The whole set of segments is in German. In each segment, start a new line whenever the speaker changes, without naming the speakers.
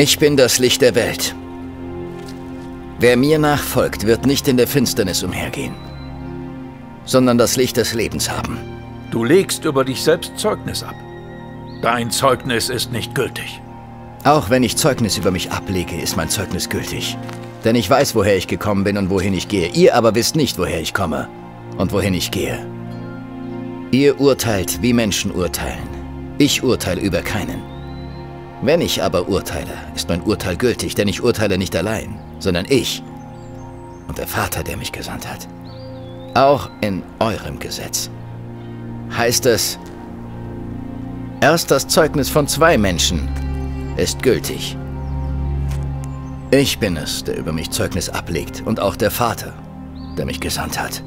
Ich bin das Licht der Welt. Wer mir nachfolgt, wird nicht in der Finsternis umhergehen, sondern das Licht des Lebens haben.
Du legst über dich selbst Zeugnis ab. Dein Zeugnis ist nicht gültig.
Auch wenn ich Zeugnis über mich ablege, ist mein Zeugnis gültig. Denn ich weiß, woher ich gekommen bin und wohin ich gehe. Ihr aber wisst nicht, woher ich komme und wohin ich gehe. Ihr urteilt, wie Menschen urteilen. Ich urteile über keinen. Wenn ich aber urteile, ist mein Urteil gültig, denn ich urteile nicht allein, sondern ich und der Vater, der mich gesandt hat. Auch in eurem Gesetz heißt es, erst das Zeugnis von zwei Menschen ist gültig. Ich bin es, der über mich Zeugnis ablegt, und auch der Vater, der mich gesandt hat,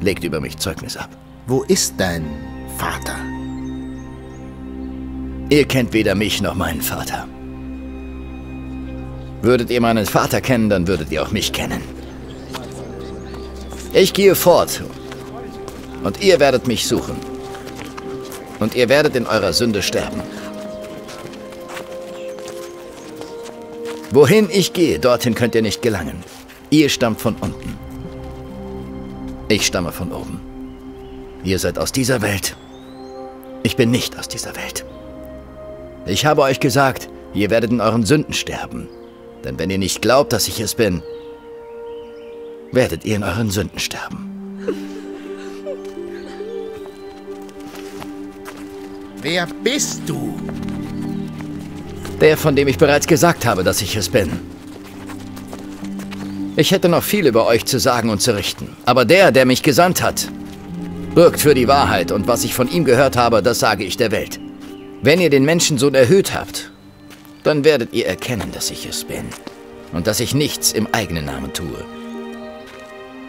legt über mich Zeugnis ab.
Wo ist dein Vater?
Ihr kennt weder mich noch meinen Vater. Würdet ihr meinen Vater kennen, dann würdet ihr auch mich kennen. Ich gehe fort, und ihr werdet mich suchen. Und ihr werdet in eurer Sünde sterben. Wohin ich gehe, dorthin könnt ihr nicht gelangen. Ihr stammt von unten. Ich stamme von oben. Ihr seid aus dieser Welt. Ich bin nicht aus dieser Welt. Ich habe euch gesagt, ihr werdet in euren Sünden sterben. Denn wenn ihr nicht glaubt, dass ich es bin, werdet ihr in euren Sünden sterben.
Wer bist du?
Der, von dem ich bereits gesagt habe, dass ich es bin. Ich hätte noch viel über euch zu sagen und zu richten. Aber der, der mich gesandt hat, bürgt für die Wahrheit. Und was ich von ihm gehört habe, das sage ich der Welt. Wenn ihr den Menschensohn erhöht habt, dann werdet ihr erkennen, dass ich es bin. Und dass ich nichts im eigenen Namen tue.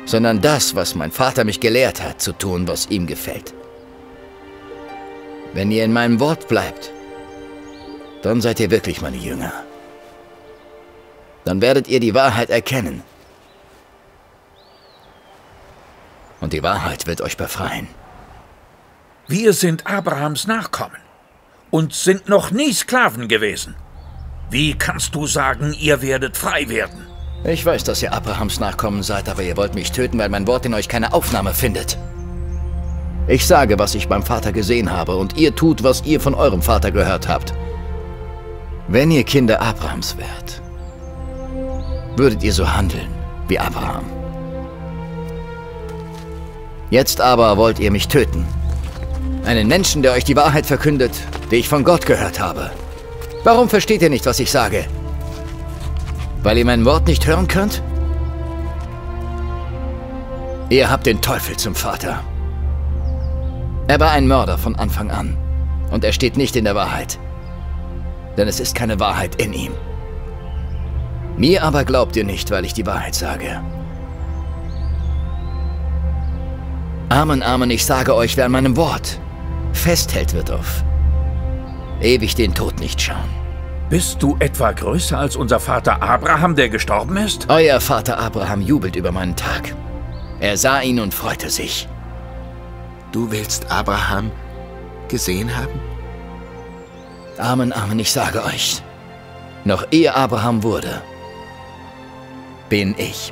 Sondern das, was mein Vater mich gelehrt hat, zu tun, was ihm gefällt. Wenn ihr in meinem Wort bleibt, dann seid ihr wirklich meine Jünger. Dann werdet ihr die Wahrheit erkennen. Und die Wahrheit wird euch befreien.
Wir sind Abrahams Nachkommen und sind noch nie Sklaven gewesen. Wie kannst du sagen, ihr werdet frei werden?
Ich weiß, dass ihr Abrahams Nachkommen seid, aber ihr wollt mich töten, weil mein Wort in euch keine Aufnahme findet. Ich sage, was ich beim Vater gesehen habe, und ihr tut, was ihr von eurem Vater gehört habt. Wenn ihr Kinder Abrahams wärt, würdet ihr so handeln wie Abraham. Jetzt aber wollt ihr mich töten. Einen Menschen, der euch die Wahrheit verkündet, die ich von Gott gehört habe. Warum versteht ihr nicht, was ich sage? Weil ihr mein Wort nicht hören könnt? Ihr habt den Teufel zum Vater. Er war ein Mörder von Anfang an. Und er steht nicht in der Wahrheit denn es ist keine Wahrheit in ihm. Mir aber glaubt ihr nicht, weil ich die Wahrheit sage. Amen, Amen, ich sage euch, wer an meinem Wort festhält, wird auf ewig den Tod nicht schauen.
Bist du etwa größer als unser Vater Abraham, der gestorben ist?
Euer Vater Abraham jubelt über meinen Tag. Er sah ihn und freute sich.
Du willst Abraham gesehen haben?
Amen, Amen, ich sage euch, noch ehe Abraham wurde, bin ich.